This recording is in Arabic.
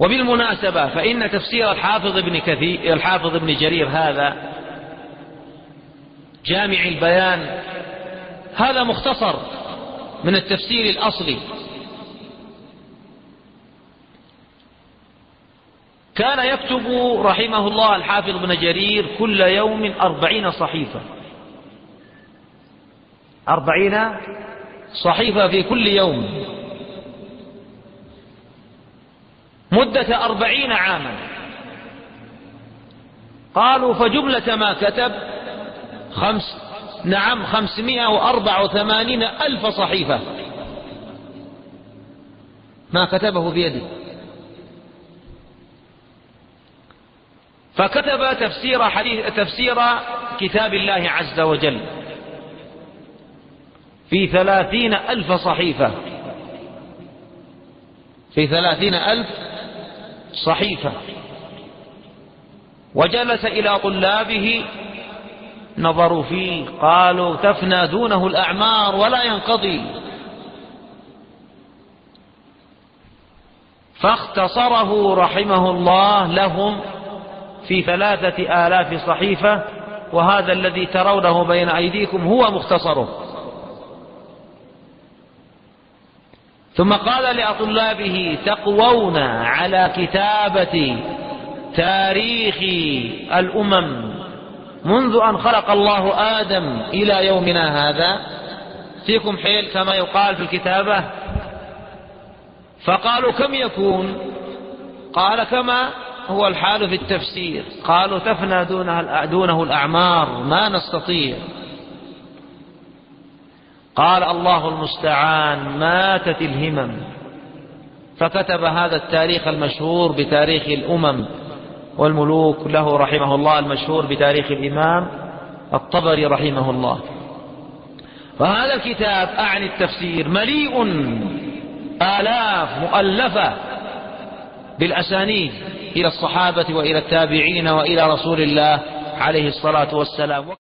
وبالمناسبة فإن تفسير الحافظ ابن كثير الحافظ ابن جرير هذا جامع البيان هذا مختصر من التفسير الأصلي. كان يكتب رحمه الله الحافظ ابن جرير كل يوم أربعين صحيفة. أربعين صحيفة في كل يوم. مدة أربعين عاما. قالوا فجملة ما كتب خمس نعم خمسمائة وأربع وثمانين ألف صحيفة. ما كتبه بيده. فكتب تفسير حديث تفسير كتاب الله عز وجل في ثلاثين ألف صحيفة. في ثلاثين ألف صحيفة. وجلس إلى طلابه نظروا فيه قالوا تفنى دونه الأعمار ولا ينقضي. فاختصره رحمه الله لهم في ثلاثة آلاف صحيفة وهذا الذي ترونه بين أيديكم هو مختصره. ثم قال لأطلابه تقوون على كتابة تاريخ الأمم منذ أن خلق الله آدم إلى يومنا هذا. فيكم حيل كما يقال في الكتابة؟ فقالوا كم يكون؟ قال كما هو الحال في التفسير. قالوا تفنى دونه, الأعمار ما نستطيع. قال الله المستعان ماتت الهمم. فكتب هذا التاريخ المشهور بتاريخ الأمم والملوك له رحمه الله المشهور بتاريخ الإمام الطبري رحمه الله. فهذا الكتاب أعني التفسير مليء آلاف مؤلفة بالأسانيد إلى الصحابة وإلى التابعين وإلى رسول الله عليه الصلاة والسلام.